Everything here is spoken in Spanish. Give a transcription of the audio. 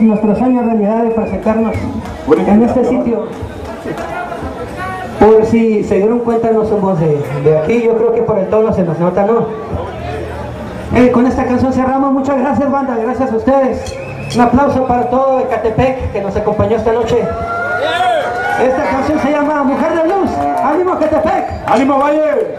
nuestro sueño realidad de presentarnos en este sitio. Por si se dieron cuenta, no somos de, de aquí, yo creo que por el tono se nos nota, ¿no? Eh, con esta canción cerramos, muchas gracias banda, gracias a ustedes. Un aplauso para todo Ecatepec que nos acompañó esta noche. Esta canción se llama Mujer de Luz. ¡Ánimo Ecatepec! ¡Ánimo Valle!